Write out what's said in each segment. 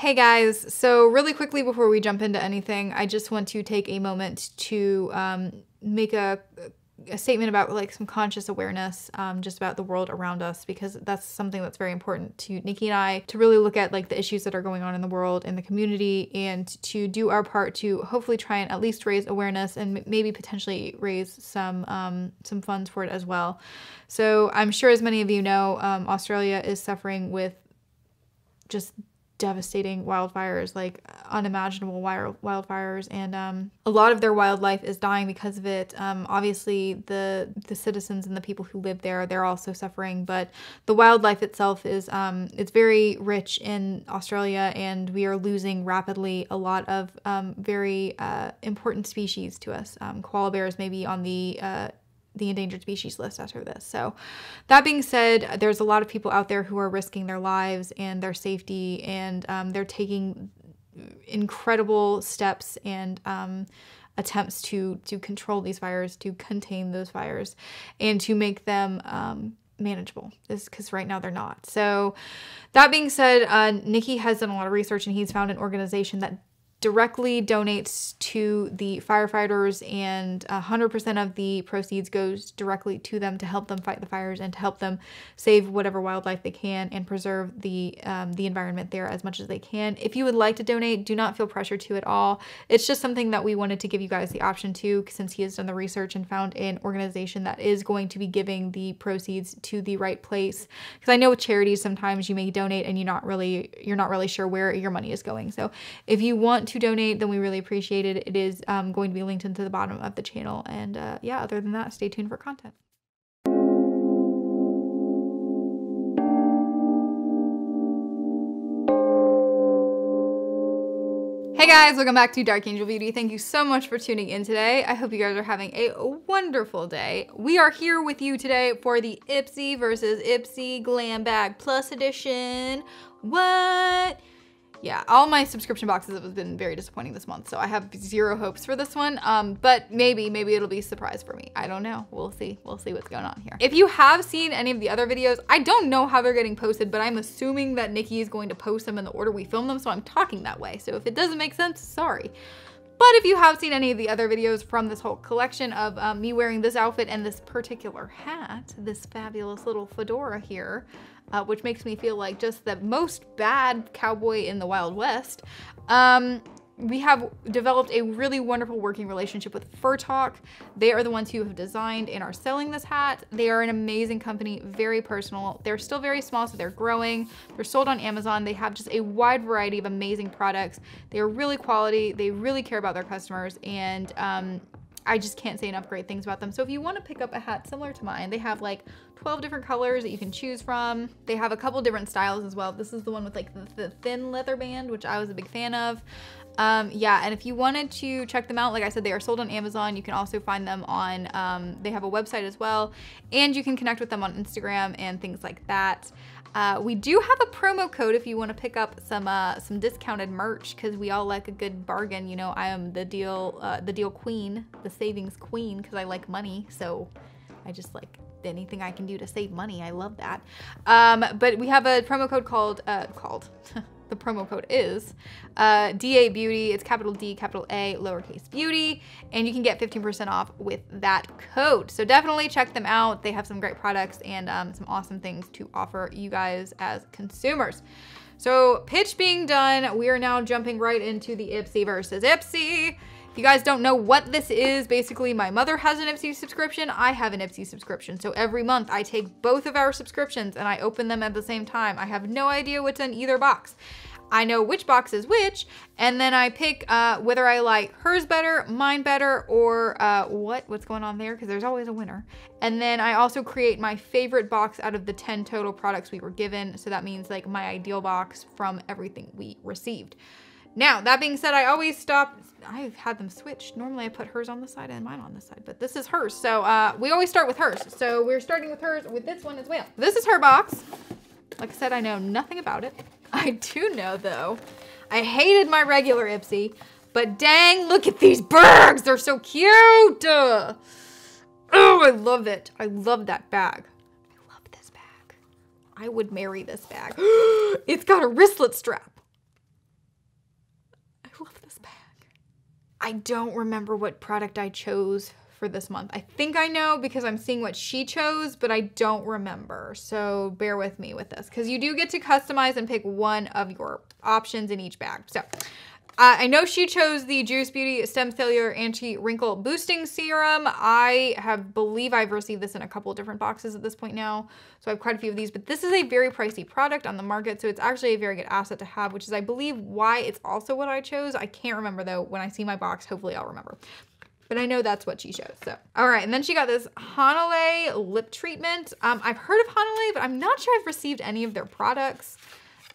Hey guys, so really quickly before we jump into anything, I just want to take a moment to um, make a, a statement about like some conscious awareness um, just about the world around us because that's something that's very important to Nikki and I to really look at like the issues that are going on in the world in the community and to do our part to hopefully try and at least raise awareness and maybe potentially raise some um, some funds for it as well. So I'm sure as many of you know, um, Australia is suffering with just devastating wildfires, like unimaginable wild wildfires, and um, a lot of their wildlife is dying because of it. Um, obviously, the the citizens and the people who live there, they're also suffering, but the wildlife itself is um, it's very rich in Australia, and we are losing rapidly a lot of um, very uh, important species to us. Um, koala bears may be on the uh, the endangered species list after this. So, that being said, there's a lot of people out there who are risking their lives and their safety, and um, they're taking incredible steps and um, attempts to to control these fires, to contain those fires, and to make them um, manageable. Is because right now they're not. So, that being said, uh, Nikki has done a lot of research, and he's found an organization that directly donates to the firefighters and 100% of the proceeds goes directly to them to help them fight the fires and to help them save whatever wildlife they can and preserve the um, the environment there as much as they can. If you would like to donate, do not feel pressure to at all. It's just something that we wanted to give you guys the option to since he has done the research and found an organization that is going to be giving the proceeds to the right place. Because I know with charities sometimes you may donate and you're not really you're not really sure where your money is going. So if you want to donate, then we really appreciate it. It is um, going to be linked into the bottom of the channel. And uh, yeah, other than that, stay tuned for content. Hey guys, welcome back to Dark Angel Beauty. Thank you so much for tuning in today. I hope you guys are having a wonderful day. We are here with you today for the Ipsy versus Ipsy Glam Bag Plus Edition. What? Yeah, all my subscription boxes have been very disappointing this month, so I have zero hopes for this one. Um, but maybe, maybe it'll be a surprise for me. I don't know. We'll see. We'll see what's going on here. If you have seen any of the other videos, I don't know how they're getting posted, but I'm assuming that Nikki is going to post them in the order we film them, so I'm talking that way. So if it doesn't make sense, sorry. But if you have seen any of the other videos from this whole collection of um, me wearing this outfit and this particular hat, this fabulous little fedora here, uh, which makes me feel like just the most bad cowboy in the Wild West. Um, we have developed a really wonderful working relationship with Furtalk. They are the ones who have designed and are selling this hat. They are an amazing company, very personal. They're still very small, so they're growing. They're sold on Amazon. They have just a wide variety of amazing products. They are really quality. They really care about their customers, and um, I just can't say enough great things about them. So if you want to pick up a hat similar to mine, they have like 12 different colors that you can choose from. They have a couple different styles as well. This is the one with like the, the thin leather band, which I was a big fan of. Um, yeah, and if you wanted to check them out, like I said, they are sold on Amazon. You can also find them on, um, they have a website as well, and you can connect with them on Instagram and things like that. Uh, we do have a promo code if you want to pick up some uh, some discounted merch because we all like a good bargain. You know, I am the deal uh, the deal queen, the savings queen because I like money. So I just like anything I can do to save money. I love that. Um, but we have a promo code called uh, called. the promo code is uh, DA Beauty. It's capital D, capital A, lowercase beauty. And you can get 15% off with that code. So definitely check them out. They have some great products and um, some awesome things to offer you guys as consumers. So pitch being done, we are now jumping right into the Ipsy versus Ipsy. If you guys don't know what this is, basically my mother has an Ipsy subscription, I have an Ipsy subscription. So every month I take both of our subscriptions and I open them at the same time. I have no idea what's in either box. I know which box is which, and then I pick uh, whether I like hers better, mine better, or uh, what, what's going on there, because there's always a winner. And then I also create my favorite box out of the 10 total products we were given. So that means like my ideal box from everything we received. Now, that being said, I always stop, I've had them switched. Normally I put hers on the side and mine on the side, but this is hers. So uh, we always start with hers. So we're starting with hers with this one as well. This is her box. Like I said, I know nothing about it. I do know though, I hated my regular Ipsy, but dang, look at these bags. They're so cute. Oh, I love it. I love that bag. I love this bag. I would marry this bag. it's got a wristlet strap. I don't remember what product I chose for this month. I think I know because I'm seeing what she chose, but I don't remember. So bear with me with this because you do get to customize and pick one of your options in each bag. So uh, I know she chose the Juice Beauty Stem Cellular Anti-Wrinkle Boosting Serum. I have believe I've received this in a couple different boxes at this point now. So I have quite a few of these, but this is a very pricey product on the market. So it's actually a very good asset to have, which is I believe why it's also what I chose. I can't remember though. When I see my box, hopefully I'll remember but I know that's what she chose. So, all right. And then she got this Hanalei lip treatment. Um, I've heard of Hanalei, but I'm not sure I've received any of their products.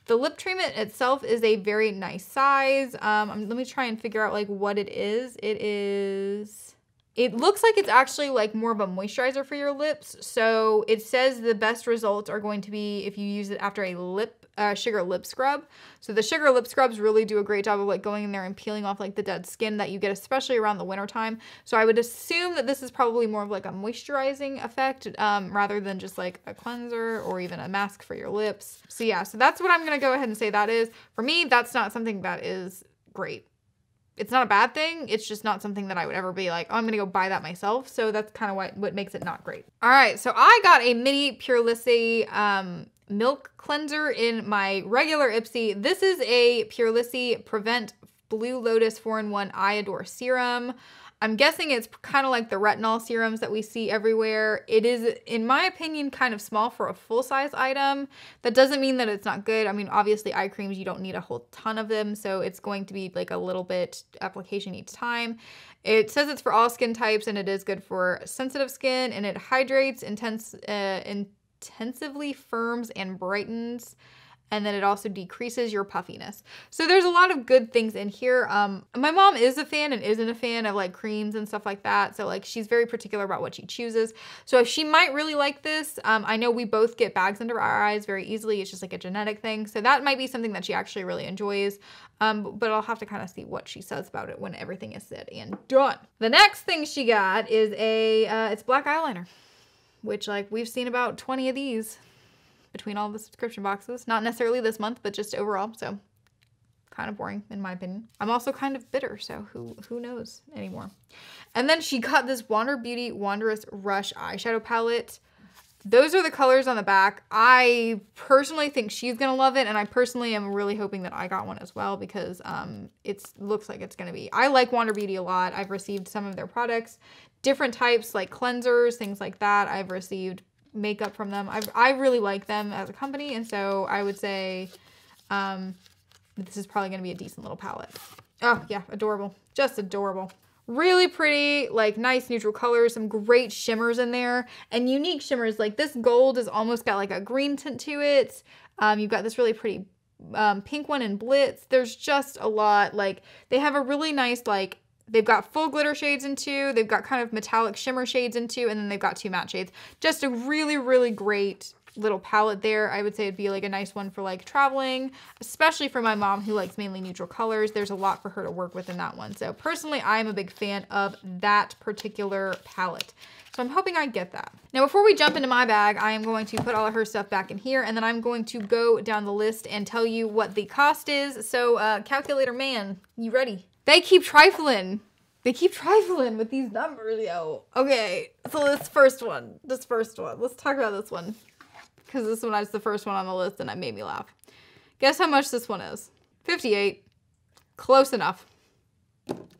The lip treatment itself is a very nice size. Um, let me try and figure out like what it is. It is, it looks like it's actually like more of a moisturizer for your lips. So it says the best results are going to be if you use it after a lip uh, sugar lip scrub. So the sugar lip scrubs really do a great job of like going in there and peeling off like the dead skin that you get, especially around the winter time. So I would assume that this is probably more of like a moisturizing effect um, rather than just like a cleanser or even a mask for your lips. So yeah, so that's what I'm gonna go ahead and say that is. For me, that's not something that is great it's not a bad thing. It's just not something that I would ever be like, oh, I'm gonna go buy that myself. So that's kind of what, what makes it not great. All right, so I got a mini Purlisse um, milk cleanser in my regular Ipsy. This is a Purlisse Prevent Blue Lotus 4-in-1 Iodore Serum. I'm guessing it's kind of like the retinol serums that we see everywhere. It is, in my opinion, kind of small for a full-size item. That doesn't mean that it's not good. I mean, obviously eye creams, you don't need a whole ton of them, so it's going to be like a little bit application each time. It says it's for all skin types and it is good for sensitive skin and it hydrates, intense, uh, in intensively firms and brightens and then it also decreases your puffiness. So there's a lot of good things in here. Um, my mom is a fan and isn't a fan of like creams and stuff like that. So like she's very particular about what she chooses. So she might really like this. Um, I know we both get bags under our eyes very easily. It's just like a genetic thing. So that might be something that she actually really enjoys. Um, but I'll have to kind of see what she says about it when everything is said and done. The next thing she got is a, uh, it's black eyeliner which like we've seen about 20 of these between all the subscription boxes. Not necessarily this month, but just overall. So kind of boring in my opinion. I'm also kind of bitter, so who who knows anymore. And then she got this Wander Beauty Wanderous Rush eyeshadow palette. Those are the colors on the back. I personally think she's gonna love it, and I personally am really hoping that I got one as well because um, it looks like it's gonna be. I like Wander Beauty a lot. I've received some of their products different types like cleansers, things like that. I've received makeup from them. I've, I really like them as a company. And so I would say um, this is probably to be a decent little palette. Oh, yeah, adorable. Just adorable. Really pretty, like nice neutral colors, some great shimmers in there, and unique shimmers. Like this gold has almost got like a green tint to it. Um, you've got this really pretty um, pink one in Blitz. There's just a lot. Like they have a really nice like They've got full glitter shades in two, they've got kind of metallic shimmer shades in two, and then they've got two matte shades. Just a really, really great little palette there. I would say it'd be like a nice one for like traveling, especially for my mom who likes mainly neutral colors. There's a lot for her to work with in that one. So personally, I'm a big fan of that particular palette. So I'm hoping I get that. Now, before we jump into my bag, I am going to put all of her stuff back in here, and then I'm going to go down the list and tell you what the cost is. So uh, calculator man, you ready? They keep trifling. They keep trifling with these numbers, yo. Okay, so this first one, this first one. Let's talk about this one. Because this one is the first one on the list and it made me laugh. Guess how much this one is? 58. Close enough.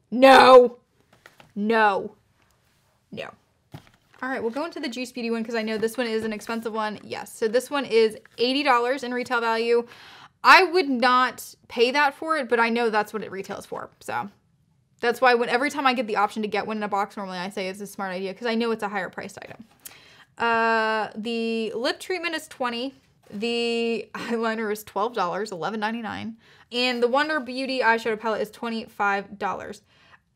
No. No. No. All right, we'll go into the Juice Beauty one because I know this one is an expensive one. Yes, so this one is $80 in retail value. I would not pay that for it, but I know that's what it retails for. So that's why when every time I get the option to get one in a box, normally I say it's a smart idea because I know it's a higher priced item. Uh, the lip treatment is 20 the eyeliner is $12, $11.99. And the Wander Beauty eyeshadow palette is $25.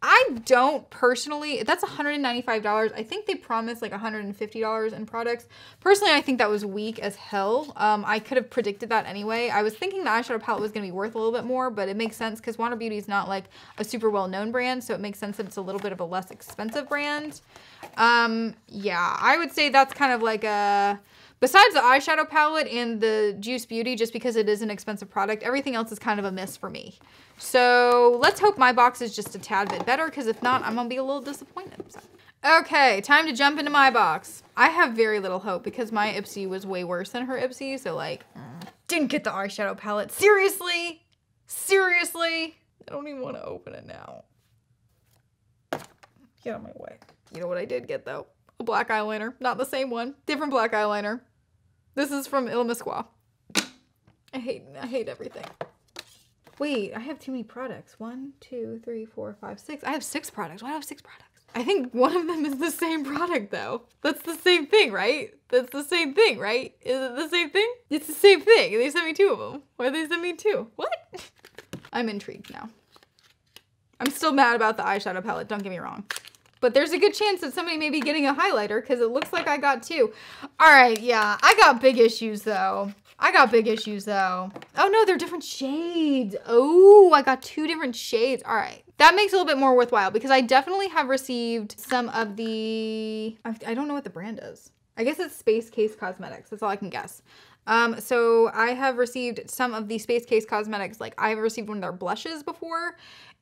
I don't personally, that's $195. I think they promised like $150 in products. Personally, I think that was weak as hell. Um, I could have predicted that anyway. I was thinking the eyeshadow palette was going to be worth a little bit more, but it makes sense because Wander Beauty is not like a super well-known brand, so it makes sense that it's a little bit of a less expensive brand. Um, yeah, I would say that's kind of like a Besides the eyeshadow palette and the Juice Beauty, just because it is an expensive product, everything else is kind of a miss for me. So let's hope my box is just a tad bit better because if not, I'm gonna be a little disappointed. So. Okay, time to jump into my box. I have very little hope because my Ipsy was way worse than her Ipsy, so like, didn't get the eyeshadow palette. Seriously? Seriously? I don't even want to open it now. Get out of my way. You know what I did get though? A black eyeliner. Not the same one. Different black eyeliner. This is from Il Misqua. I hate I hate everything. Wait, I have too many products. One, two, three, four, five, six. I have six products. Why do I have six products? I think one of them is the same product though. That's the same thing, right? That's the same thing, right? Is it the same thing? It's the same thing. They sent me two of them. Why they send me two? What? I'm intrigued now. I'm still mad about the eyeshadow palette, don't get me wrong. But there's a good chance that somebody may be getting a highlighter because it looks like I got two. All right, yeah, I got big issues though. I got big issues though. Oh no, they're different shades. Oh, I got two different shades. All right. That makes a little bit more worthwhile because I definitely have received some of the, I don't know what the brand is. I guess it's Space Case Cosmetics. That's all I can guess. Um, so I have received some of the Space Case Cosmetics. Like I've received one of their blushes before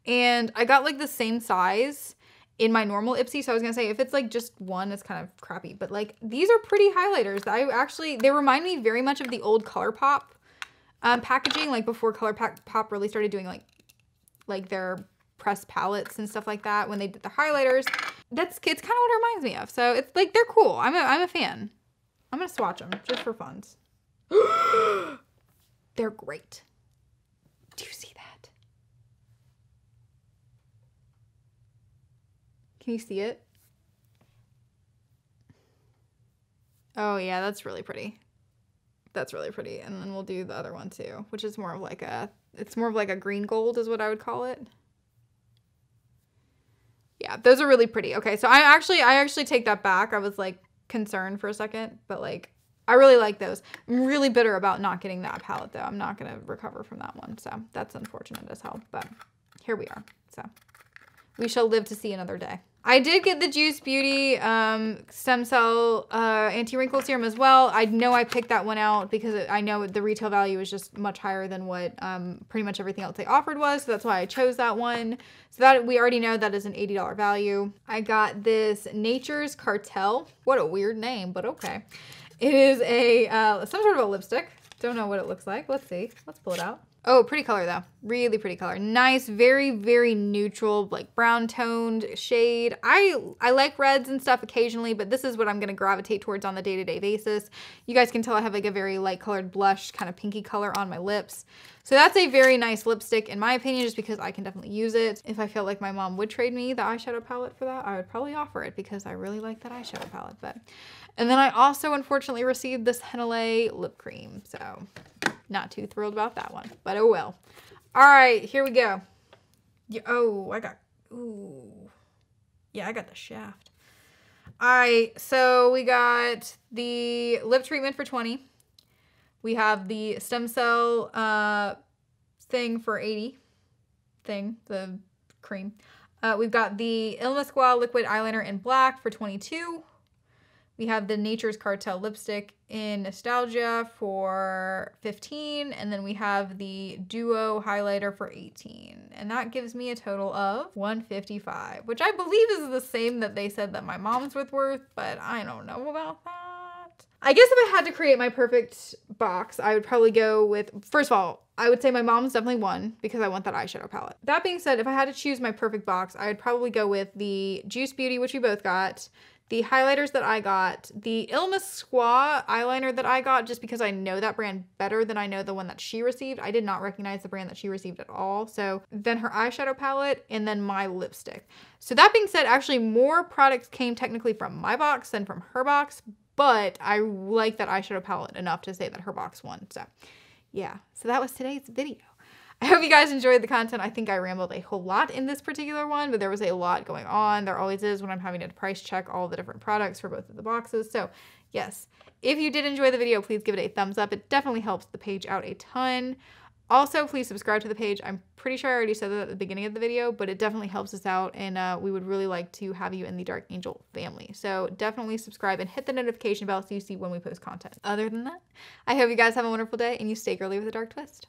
and I got like the same size in my normal Ipsy. So I was gonna say if it's like just one, it's kind of crappy. But like these are pretty highlighters. I actually, they remind me very much of the old ColourPop um, packaging, like before ColourPop really started doing like, like their press palettes and stuff like that when they did the highlighters. That's, it's kind of what it reminds me of. So it's like, they're cool. I'm a, I'm a fan. I'm gonna swatch them just for funs. they're great. Do you see Can you see it? Oh yeah, that's really pretty. That's really pretty. And then we'll do the other one too, which is more of like a, it's more of like a green gold is what I would call it. Yeah, those are really pretty. Okay, so I actually, I actually take that back. I was like concerned for a second, but like, I really like those. I'm really bitter about not getting that palette though. I'm not going to recover from that one. So that's unfortunate as hell, but here we are. So we shall live to see another day. I did get the Juice Beauty um, Stem Cell uh, Anti-Wrinkle Serum as well. I know I picked that one out because I know the retail value is just much higher than what um, pretty much everything else they offered was. So that's why I chose that one. So that we already know that is an $80 value. I got this Nature's Cartel. What a weird name, but okay. It is a uh, some sort of a lipstick. Don't know what it looks like. Let's see. Let's pull it out. Oh, pretty color though. Really pretty color. Nice, very, very neutral, like brown toned shade. I I like reds and stuff occasionally, but this is what I'm to gravitate towards on the day-to-day -day basis. You guys can tell I have like a very light colored blush, kind of pinky color on my lips. So that's a very nice lipstick in my opinion, just because I can definitely use it. If I felt like my mom would trade me the eyeshadow palette for that, I would probably offer it because I really like that eyeshadow palette. But And then I also unfortunately received this Hanalei lip cream. So not too thrilled about that one, but oh well. All right, here we go. Yeah, oh, I got, ooh. Yeah, I got the shaft. All right, so we got the lip treatment for 20. We have the stem cell uh, thing for 80. Thing, the cream. Uh, we've got the Il Misqua liquid eyeliner in black for 22. We have the Nature's Cartel lipstick in Nostalgia for 15 and then we have the Duo highlighter for 18 and that gives me a total of 155 which I believe is the same that they said that my mom's was worth but I don't know about that. I guess if I had to create my perfect box I would probably go with first of all I would say my mom's definitely one because I want that eyeshadow palette. That being said, if I had to choose my perfect box, I would probably go with the Juice Beauty, which we both got, the highlighters that I got, the Il Misqua eyeliner that I got, just because I know that brand better than I know the one that she received. I did not recognize the brand that she received at all. So then her eyeshadow palette and then my lipstick. So that being said, actually more products came technically from my box than from her box, but I like that eyeshadow palette enough to say that her box won. So yeah, so that was today's video. I hope you guys enjoyed the content. I think I rambled a whole lot in this particular one, but there was a lot going on. There always is when I'm having to price check all the different products for both of the boxes. So yes, if you did enjoy the video, please give it a thumbs up. It definitely helps the page out a ton. Also, please subscribe to the page. I'm pretty sure I already said that at the beginning of the video, but it definitely helps us out, and uh, we would really like to have you in the Dark Angel family. So definitely subscribe and hit the notification bell so you see when we post content. Other than that, I hope you guys have a wonderful day and you stay girly with a dark twist.